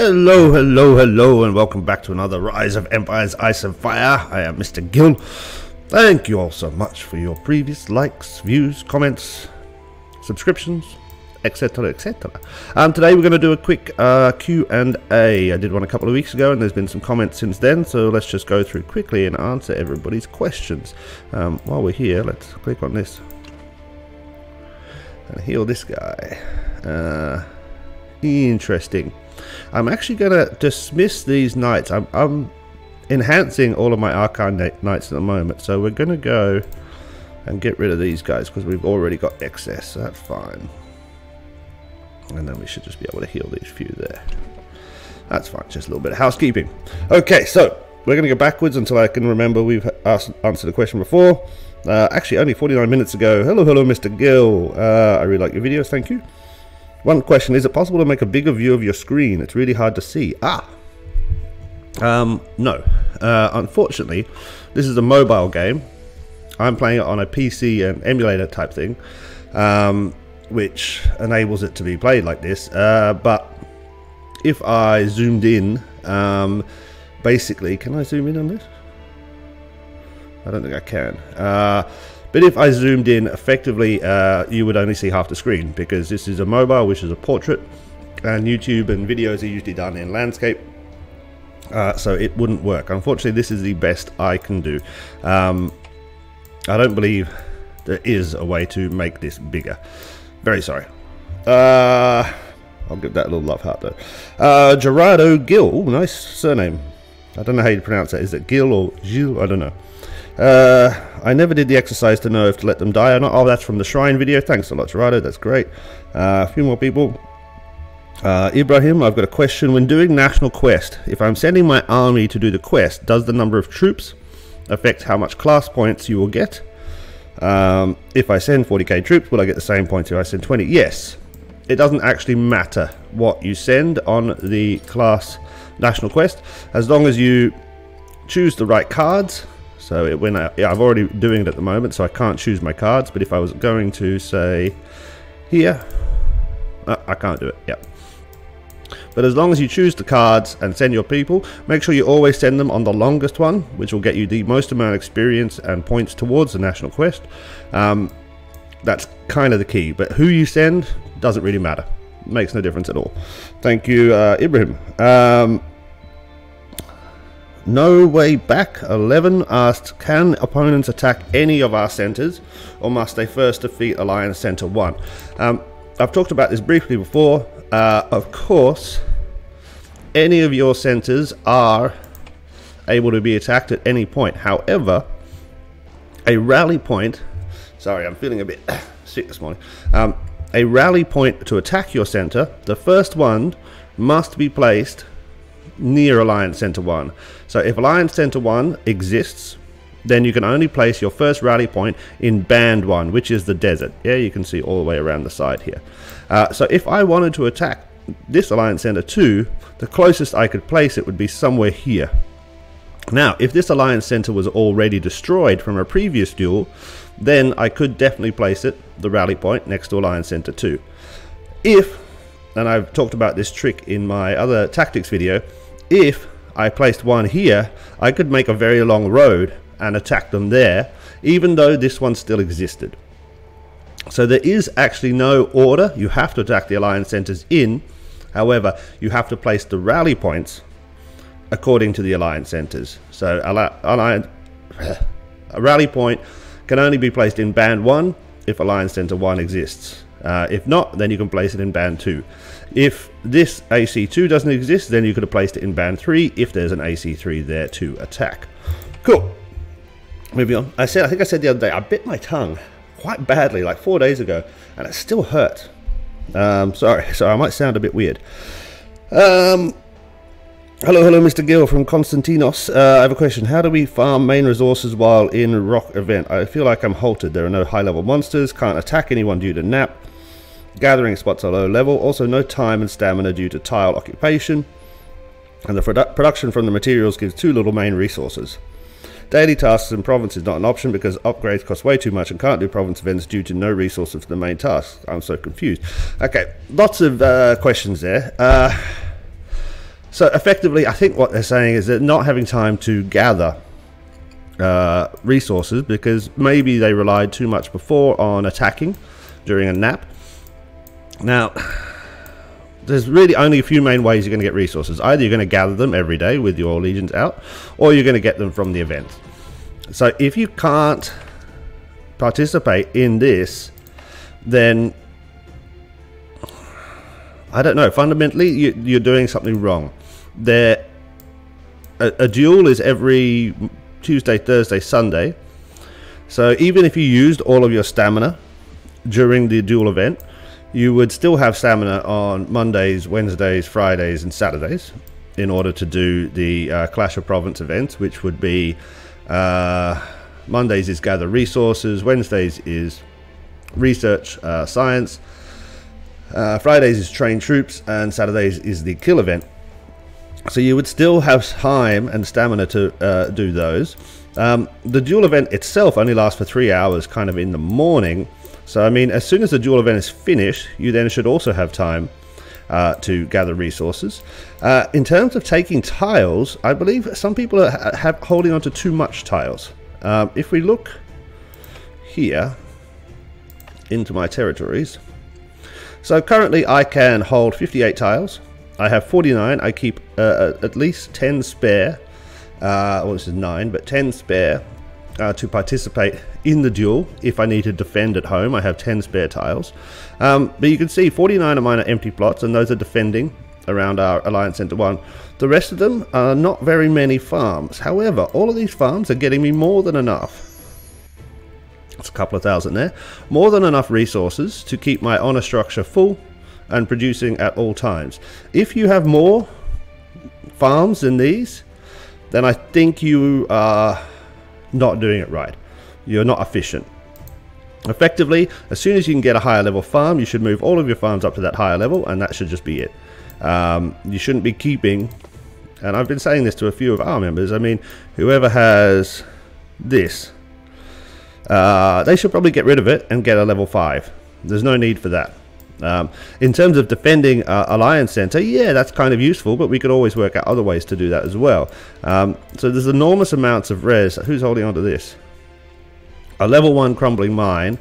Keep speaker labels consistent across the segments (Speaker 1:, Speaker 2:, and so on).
Speaker 1: Hello, hello, hello, and welcome back to another Rise of Empires Ice and Fire. I am Mr. Gill. Thank you all so much for your previous likes, views, comments, subscriptions, etc., etc. Um, today we're going to do a quick uh, Q&A. I did one a couple of weeks ago, and there's been some comments since then, so let's just go through quickly and answer everybody's questions. Um, while we're here, let's click on this and heal this guy. Uh, interesting. I'm actually going to dismiss these knights. I'm, I'm, enhancing all of my Archon knights at the moment. So we're going to go and get rid of these guys because we've already got excess. So that's fine. And then we should just be able to heal these few there. That's fine. Just a little bit of housekeeping. Okay, so we're going to go backwards until I can remember we've asked, answered the question before. Uh, actually, only 49 minutes ago. Hello, hello, Mr. Gill. Uh, I really like your videos. Thank you. One question, is it possible to make a bigger view of your screen? It's really hard to see. Ah! Um, no. Uh, unfortunately, this is a mobile game. I'm playing it on a PC and emulator type thing, um, which enables it to be played like this. Uh, but if I zoomed in, um, basically, can I zoom in on this? I don't think I can. Uh, but if I zoomed in effectively, uh, you would only see half the screen because this is a mobile, which is a portrait, and YouTube and videos are usually done in landscape. Uh, so it wouldn't work. Unfortunately, this is the best I can do. Um, I don't believe there is a way to make this bigger. Very sorry. Uh, I'll give that a little love heart though. Uh, Gerardo Gill. Nice surname. I don't know how you pronounce that. Is it Gill or Gil? I don't know. Uh, I never did the exercise to know if to let them die or not. Oh, that's from the shrine video. Thanks a lot, Gerardo. That's great. Uh, a few more people. Uh, Ibrahim, I've got a question. When doing National Quest, if I'm sending my army to do the quest, does the number of troops affect how much class points you will get? Um, if I send 40k troops, will I get the same points if I send 20? Yes. It doesn't actually matter what you send on the class National Quest, as long as you choose the right cards so it went out, yeah, I'm already doing it at the moment, so I can't choose my cards, but if I was going to say here, uh, I can't do it, yeah. But as long as you choose the cards and send your people, make sure you always send them on the longest one, which will get you the most amount of experience and points towards the National Quest. Um, that's kind of the key, but who you send doesn't really matter. Makes no difference at all. Thank you, uh, Ibrahim. Um, no Way Back 11 asked, Can opponents attack any of our centres or must they first defeat Alliance Centre 1? Um, I've talked about this briefly before. Uh, of course, any of your centres are able to be attacked at any point. However, a rally point, sorry, I'm feeling a bit sick this morning. Um, a rally point to attack your centre, the first one must be placed near Alliance Center 1. So if Alliance Center 1 exists, then you can only place your first rally point in band 1, which is the desert. Yeah, you can see all the way around the side here. Uh, so if I wanted to attack this Alliance Center 2, the closest I could place it would be somewhere here. Now, if this Alliance Center was already destroyed from a previous duel, then I could definitely place it, the rally point, next to Alliance Center 2. If, and I've talked about this trick in my other tactics video, if I placed one here, I could make a very long road and attack them there, even though this one still existed. So there is actually no order. You have to attack the alliance centers in. However, you have to place the rally points according to the alliance centers. So alliance, a rally point can only be placed in band 1 if alliance center 1 exists. Uh, if not, then you can place it in band 2. If this AC2 doesn't exist, then you could have placed it in band 3 if there's an AC3 there to attack. Cool. Moving on. I said, I think I said the other day, I bit my tongue quite badly, like four days ago, and it still hurt. Um, sorry, so I might sound a bit weird. Um, hello, hello, Mr. Gill from Konstantinos. Uh, I have a question. How do we farm main resources while in rock event? I feel like I'm halted. There are no high-level monsters, can't attack anyone due to nap. Gathering spots are low level, also no time and stamina due to tile occupation, and the produ production from the materials gives too little main resources. Daily tasks in province is not an option because upgrades cost way too much and can't do province events due to no resources for the main tasks. I'm so confused. Okay, lots of uh, questions there. Uh, So effectively, I think what they're saying is that not having time to gather uh, resources because maybe they relied too much before on attacking during a nap. Now, there's really only a few main ways you're going to get resources. Either you're going to gather them every day with your legions out, or you're going to get them from the event. So if you can't participate in this, then I don't know. Fundamentally, you, are doing something wrong. There, a, a duel is every Tuesday, Thursday, Sunday. So even if you used all of your stamina during the duel event, you would still have stamina on Mondays, Wednesdays, Fridays, and Saturdays in order to do the uh, Clash of Province events, which would be uh, Mondays is gather resources, Wednesdays is research uh, science, uh, Fridays is train troops, and Saturdays is the kill event. So you would still have time and stamina to uh, do those. Um, the duel event itself only lasts for three hours, kind of in the morning. So I mean, as soon as the duel event is finished, you then should also have time uh, to gather resources. Uh, in terms of taking tiles, I believe some people are have holding on to too much tiles. Um, if we look here into my territories, so currently I can hold 58 tiles. I have 49. I keep uh, uh, at least 10 spare. Uh, well, this is 9, but 10 spare uh, to participate in the duel if I need to defend at home. I have 10 spare tiles. Um, but you can see 49 of mine are empty plots, and those are defending around our Alliance Center 1. The rest of them are not very many farms. However, all of these farms are getting me more than enough. It's a couple of thousand there. More than enough resources to keep my honor structure full and producing at all times. If you have more farms than these, then I think you are not doing it right. You're not efficient. Effectively, as soon as you can get a higher level farm, you should move all of your farms up to that higher level, and that should just be it. Um, you shouldn't be keeping, and I've been saying this to a few of our members, I mean, whoever has this, uh, they should probably get rid of it and get a level 5. There's no need for that. Um, in terms of defending uh, Alliance Center, yeah, that's kind of useful, but we could always work out other ways to do that as well. Um, so there's enormous amounts of res. Who's holding on to this? A level 1 crumbling mine,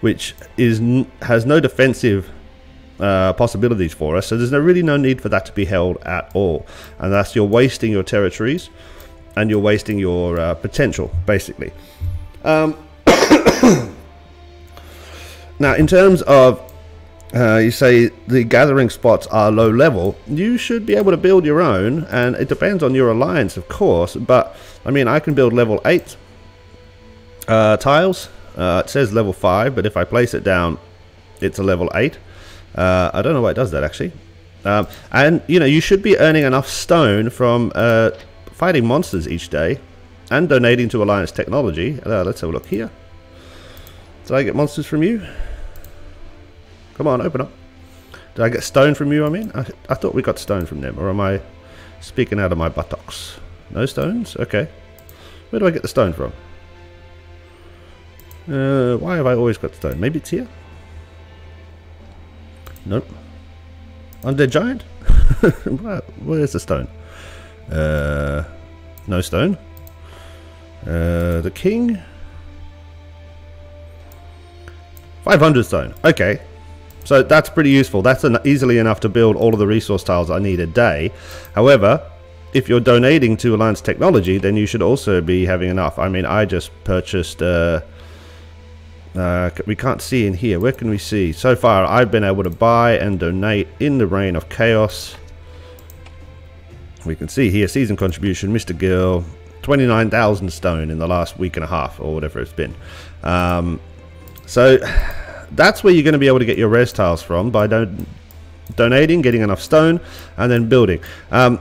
Speaker 1: which is has no defensive uh, possibilities for us, so there's no, really no need for that to be held at all. And that's you're wasting your territories and you're wasting your uh, potential, basically. Um, now, in terms of uh, you say the gathering spots are low level, you should be able to build your own, and it depends on your alliance, of course. But I mean, I can build level 8 uh, tiles. Uh, it says level 5, but if I place it down, it's a level 8. Uh, I don't know why it does that actually. Um, and you know, you should be earning enough stone from uh, fighting monsters each day and donating to Alliance Technology. Uh, let's have a look here. Did I get monsters from you? Come on, open up. Did I get stone from you, I mean? I, I thought we got stone from them. Or am I speaking out of my buttocks? No stones? Okay. Where do I get the stone from? Uh, why have I always got stone? Maybe it's here? Nope. Undead giant? Where's the stone? Uh, no stone. Uh, the king? 500 stone. Okay. So that's pretty useful. That's easily enough to build all of the resource tiles I need a day. However, if you're donating to Alliance Technology, then you should also be having enough. I mean, I just purchased... Uh, uh, we can't see in here. Where can we see? So far, I've been able to buy and donate in the Reign of Chaos. We can see here, season contribution, Mr. Gill, 29,000 stone in the last week and a half, or whatever it's been. Um, so that's where you're going to be able to get your res tiles from by don donating, getting enough stone, and then building. Um,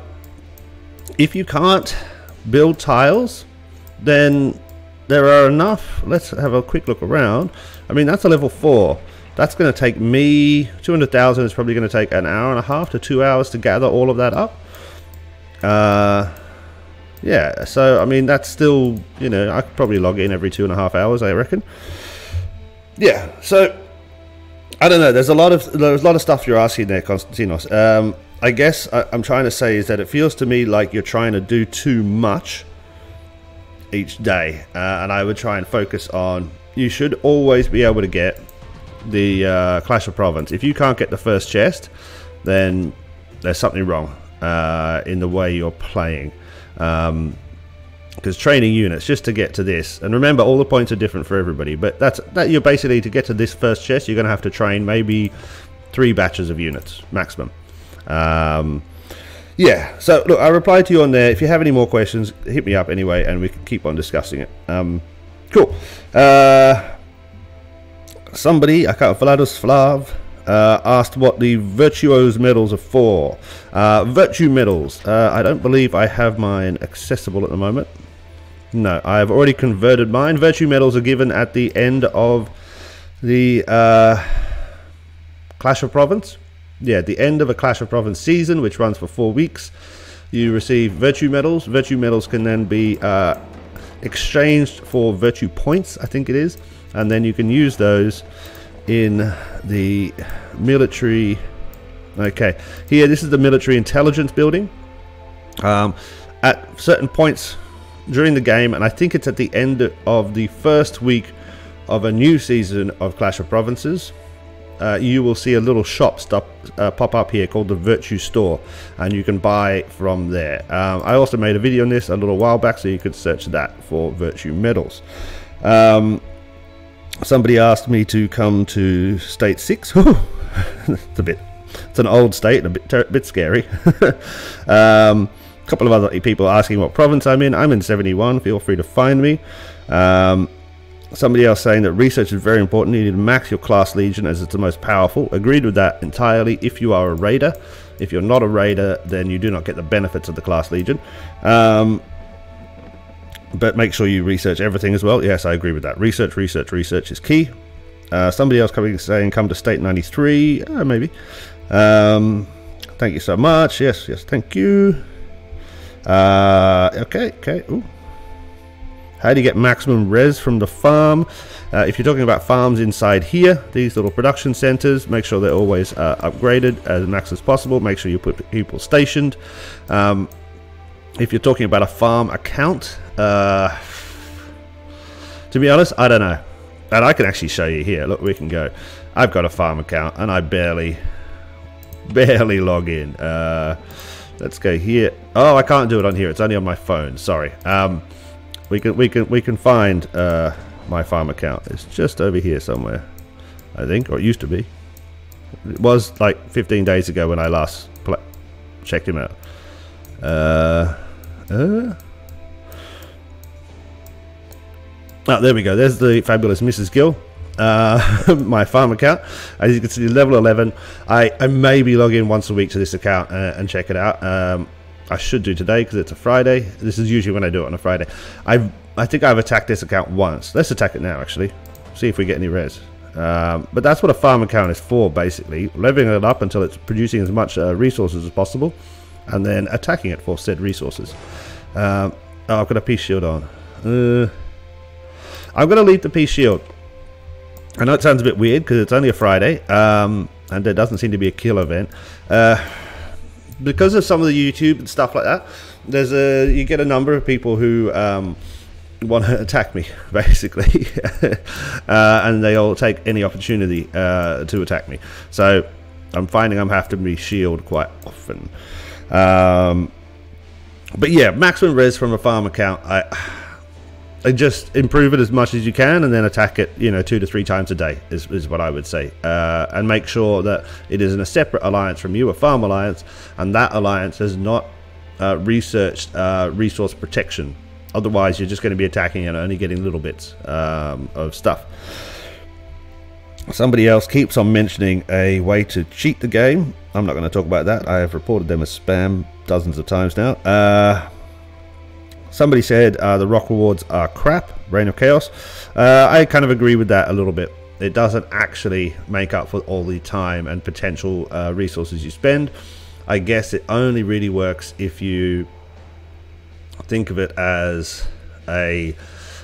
Speaker 1: if you can't build tiles, then there are enough. Let's have a quick look around. I mean, that's a level 4. That's going to take me, 200,000 is probably going to take an hour and a half to two hours to gather all of that up. Uh, yeah, so, I mean, that's still, you know, I could probably log in every two and a half hours, I reckon yeah, so I don't know. There's a lot of there's a lot of stuff you're asking there, Konstantinos. Um, I guess I, I'm trying to say is that it feels to me like you're trying to do too much each day, uh, and I would try and focus on. You should always be able to get the uh, Clash of Province. If you can't get the first chest, then there's something wrong uh, in the way you're playing. Um, because training units just to get to this and remember all the points are different for everybody but that's that you're basically to get to this first chest you're going to have to train maybe three batches of units maximum um, yeah so look i replied to you on there if you have any more questions hit me up anyway and we can keep on discussing it um, cool uh, somebody i can't Vladislav uh, asked what the Virtuos medals are for. Uh, Virtue medals. Uh, I don't believe I have mine accessible at the moment. No, I have already converted mine. Virtue medals are given at the end of the uh, Clash of Province. Yeah, the end of a Clash of Province season, which runs for four weeks. You receive Virtue medals. Virtue medals can then be uh, exchanged for Virtue points, I think it is. And then you can use those in the military. Okay, here, this is the military intelligence building. Um, at certain points during the game, and I think it's at the end of the first week of a new season of Clash of Provinces. Uh, you will see a little shop stop, uh, pop up here called the Virtue Store, and you can buy from there. Um, I also made a video on this a little while back, so you could search that for Virtue medals. Um, somebody asked me to come to State 6. it's a bit, it's an old state and a bit, bit scary. um, couple of other people asking what province I'm in. I'm in 71. Feel free to find me. Um, somebody else saying that research is very important. You need to max your class legion as it's the most powerful. Agreed with that entirely. If you are a raider, if you're not a raider, then you do not get the benefits of the class legion. Um, but make sure you research everything as well. Yes, I agree with that. Research, research, research is key. Uh, somebody else coming saying come to state 93. Uh, maybe. Um, thank you so much. Yes, yes, thank you. Uh, okay, okay. Ooh. How do you get maximum res from the farm? Uh, if you're talking about farms inside here, these little production centers, make sure they're always uh, upgraded as max as possible. Make sure you put people stationed. Um, if you're talking about a farm account, uh, to be honest, I don't know. And I can actually show you here. Look, we can go. I've got a farm account and I barely, barely log in. Let's go here. Oh, I can't do it on here. It's only on my phone. Sorry. Um, we can we can we can find uh, my farm account. It's just over here somewhere, I think, or it used to be. It was like 15 days ago when I last checked him out. Uh, uh. Oh, there we go. There's the fabulous Mrs. Gill uh, my farm account. As you can see, level 11. I, I maybe log in once a week to this account uh, and check it out. Um, I should do today because it's a Friday. This is usually when I do it on a Friday. i I think I've attacked this account once. Let's attack it now, actually. See if we get any res. Um, but that's what a farm account is for, basically. Leveling it up until it's producing as much uh, resources as possible. And then attacking it for said resources. Um, oh, I've got a peace shield on. Uh, I'm going to leave the peace shield I know it sounds a bit weird because it's only a Friday, um, and there doesn't seem to be a kill event. Uh, because of some of the YouTube and stuff like that, there's a you get a number of people who um, want to attack me, basically, uh, and they all take any opportunity uh, to attack me. So I'm finding I'm having to be shield quite often. Um, but yeah, maximum res from a farm account. I and just improve it as much as you can and then attack it you know two to three times a day is, is what i would say. Uh, and make sure that it is in a separate alliance from you a farm alliance and that alliance has not uh, researched uh, resource protection. Otherwise you're just going to be attacking and only getting little bits um, of stuff. Somebody else keeps on mentioning a way to cheat the game. I'm not going to talk about that. I have reported them as spam dozens of times now. Uh, Somebody said uh, the rock rewards are crap, Reign of Chaos. Uh, I kind of agree with that a little bit. It doesn't actually make up for all the time and potential uh, resources you spend. I guess it only really works if you think of it as a,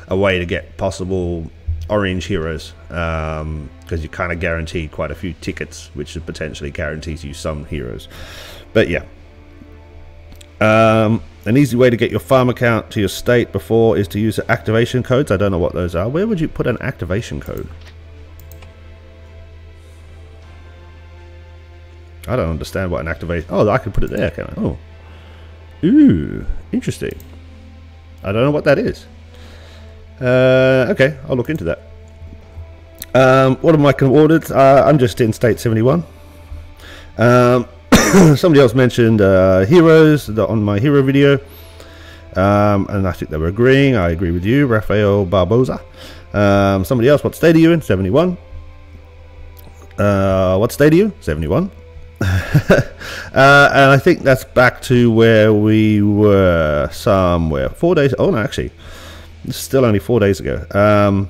Speaker 1: a way to get possible orange heroes because um, you kind of guarantee quite a few tickets, which potentially guarantees you some heroes. But yeah. Um, an easy way to get your farm account to your state before is to use the activation codes. I don't know what those are. Where would you put an activation code? I don't understand what an activation... Oh, I can put it there, can I? Oh. Ooh, interesting. I don't know what that is. Uh, okay, I'll look into that. Um, what am I coordinates? Uh, I'm just in state 71. Um, somebody else mentioned uh, heroes on my hero video. Um, and I think they were agreeing. I agree with you, Rafael Barbosa. Um, somebody else, what state are you in? 71. Uh, what state are you? 71. uh, and I think that's back to where we were somewhere. Four days. Oh, no, actually. Is still only four days ago. Um,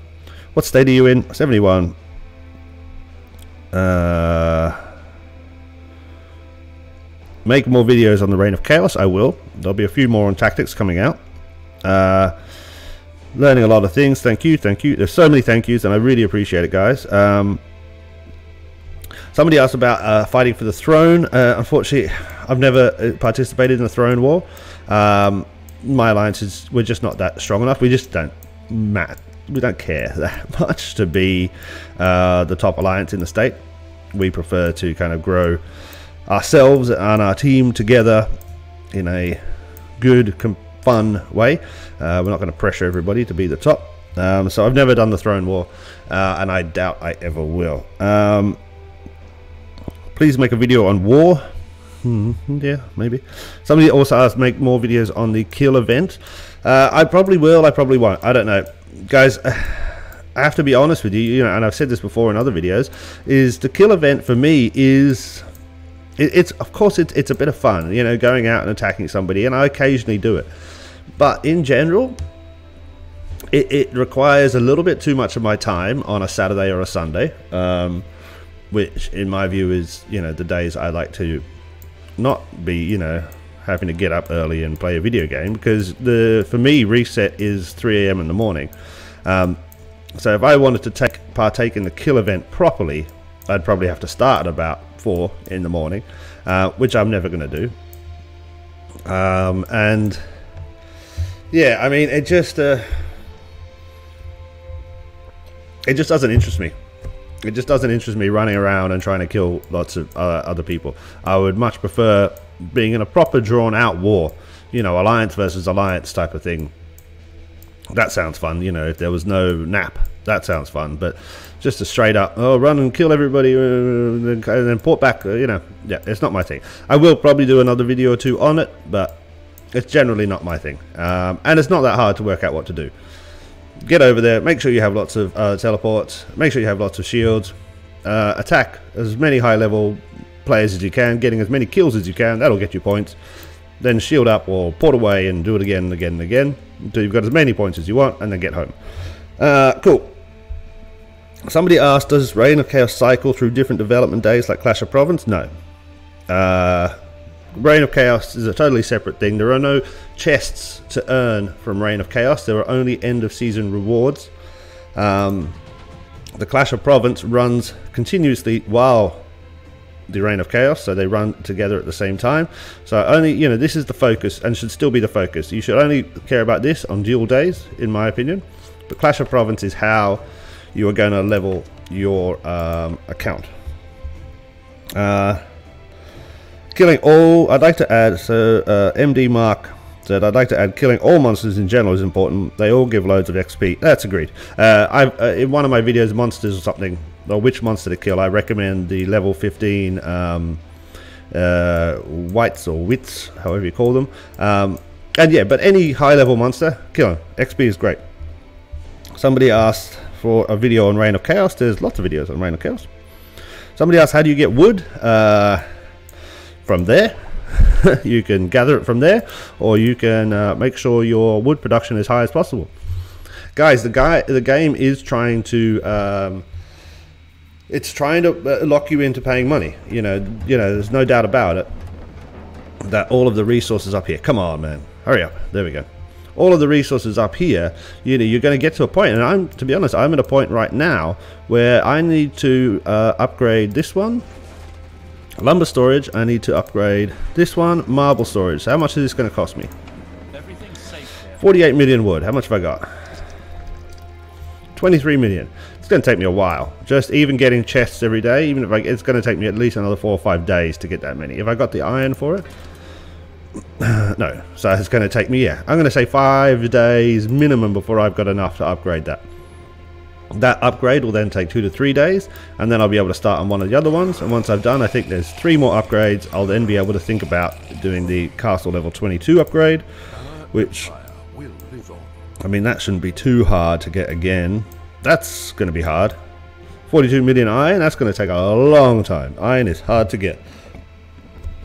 Speaker 1: what state are you in? 71. Uh, make more videos on the Reign of Chaos. I will. There'll be a few more on tactics coming out. Uh, learning a lot of things. Thank you. Thank you. There's so many thank yous, and I really appreciate it, guys. Um, Somebody asked about uh, fighting for the throne. Uh, unfortunately, I've never uh, participated in a throne war. Um, my alliances, we're just not that strong enough. We just don't mat. We don't care that much to be uh, the top alliance in the state. We prefer to kind of grow ourselves and our team together in a good, fun way. Uh, we're not going to pressure everybody to be the top. Um, so I've never done the throne war, uh, and I doubt I ever will. Um, Please make a video on war. Hmm, yeah, maybe. Somebody also asked make more videos on the kill event. Uh, I probably will. I probably won't. I don't know, guys. I have to be honest with you, you know, and I've said this before in other videos. Is the kill event for me is it, it's of course it's it's a bit of fun, you know, going out and attacking somebody, and I occasionally do it. But in general, it, it requires a little bit too much of my time on a Saturday or a Sunday. Um, which in my view is you know the days I like to not be you know having to get up early and play a video game because the for me reset is 3 a.m. in the morning. Um, so if I wanted to take partake in the kill event properly, I'd probably have to start at about four in the morning, uh, which I'm never going to do. Um, and yeah, I mean it just uh, it just doesn't interest me it just doesn't interest me running around and trying to kill lots of uh, other people. I would much prefer being in a proper drawn out war, you know, alliance versus alliance type of thing. That sounds fun, you know, if there was no nap, that sounds fun. But just a straight up, oh, run and kill everybody uh, and then port back, uh, you know, yeah, it's not my thing. I will probably do another video or two on it, but it's generally not my thing. Um, and it's not that hard to work out what to do get over there, make sure you have lots of uh, teleports, make sure you have lots of shields, uh, attack as many high level players as you can, getting as many kills as you can, that'll get you points. Then shield up or port away and do it again and again and again until you've got as many points as you want and then get home. Uh, cool. Somebody asked, does Reign of Chaos cycle through different development days like Clash of Province? No. Uh, Reign of Chaos is a totally separate thing. There are no chests to earn from Reign of Chaos. There are only end of season rewards. Um, the Clash of Province runs continuously while the Reign of Chaos, so they run together at the same time. So only, you know, this is the focus and should still be the focus. You should only care about this on duel days, in my opinion. But Clash of Province is how you are going to level your um, account. Uh, Killing all, I'd like to add, so uh, MD Mark said, I'd like to add killing all monsters in general is important. They all give loads of XP. That's agreed. Uh, i uh, in one of my videos, monsters or something, or which monster to kill, I recommend the level 15 um, uh, wights or wits, however you call them. Um, and yeah, but any high level monster, kill them. XP is great. Somebody asked for a video on Reign of Chaos. There's lots of videos on Reign of Chaos. Somebody asked, how do you get wood? Uh, from there. you can gather it from there, or you can uh, make sure your wood production is high as possible. Guys, the guy, the game is trying to, um, it's trying to uh, lock you into paying money. You know, you know, there's no doubt about it. That all of the resources up here. Come on, man, hurry up. There we go. All of the resources up here. You know, you're going to get to a point, and I'm, to be honest, I'm at a point right now where I need to uh, upgrade this one Lumber storage, I need to upgrade this one. Marble storage, how much is this going to cost me? 48 million wood, how much have I got? 23 million. It's going to take me a while. Just even getting chests every day, even if I, it's going to take me at least another four or five days to get that many. If I got the iron for it, no. So it's going to take me, yeah, I'm going to say five days minimum before I've got enough to upgrade that. That upgrade will then take two to three days, and then I'll be able to start on one of the other ones. And once I've done, I think there's three more upgrades. I'll then be able to think about doing the castle level 22 upgrade, which, I mean, that shouldn't be too hard to get again. That's going to be hard. 42 million iron, that's going to take a long time. Iron is hard to get.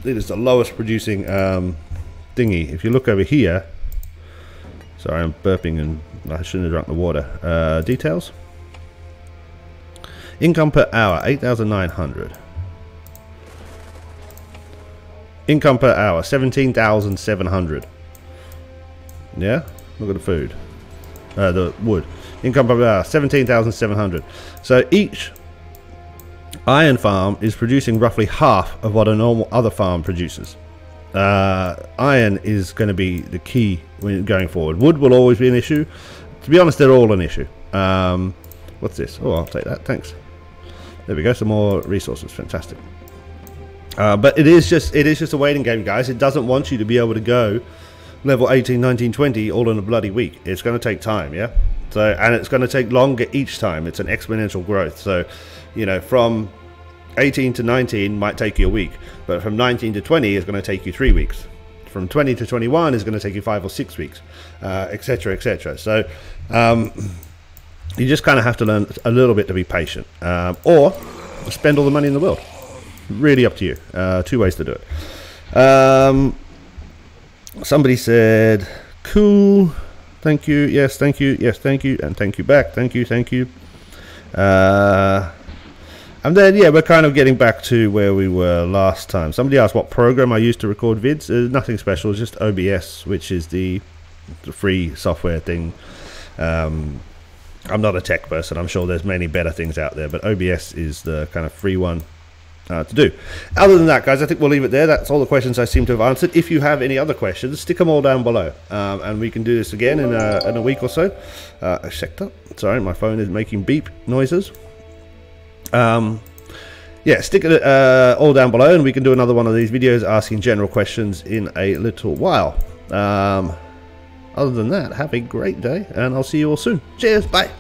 Speaker 1: It is the lowest producing um, thingy. If you look over here, sorry, I'm burping and I shouldn't have drunk the water. Uh, details. Income per hour, 8,900. Income per hour, 17,700. Yeah? Look at the food. Uh, the wood. Income per hour, 17,700. So each iron farm is producing roughly half of what a normal other farm produces. Uh, iron is going to be the key going forward. Wood will always be an issue. To be honest, they're all an issue. Um, what's this? Oh, I'll take that. Thanks. There we go. Some more resources. Fantastic. Uh, but it is just it is just a waiting game, guys. It doesn't want you to be able to go level 18, 19, 20 all in a bloody week. It's going to take time, yeah. So and it's going to take longer each time. It's an exponential growth. So, you know, from 18 to 19 might take you a week, but from 19 to 20 is going to take you three weeks. From 20 to 21 is going to take you five or six weeks, etc., uh, etc. Et so um, you just kind of have to learn a little bit to be patient, um, or spend all the money in the world. Really up to you. Uh, two ways to do it. Um, somebody said, "Cool." Thank you. Yes, thank you. Yes, thank you. And thank you back. Thank you. Thank you. Uh, and then, yeah, we're kind of getting back to where we were last time. Somebody asked what program I used to record vids. Uh, nothing special, just OBS, which is the, the free software thing. Um, I'm not a tech person. I'm sure there's many better things out there, but OBS is the kind of free one uh, to do. Other than that, guys, I think we'll leave it there. That's all the questions I seem to have answered. If you have any other questions, stick them all down below, um, and we can do this again in a, in a week or so. Uh, sector. Sorry, my phone is making beep noises. Um, yeah, stick it uh, all down below, and we can do another one of these videos asking general questions in a little while. Um, other than that, have a great day, and I'll see you all soon. Cheers, bye.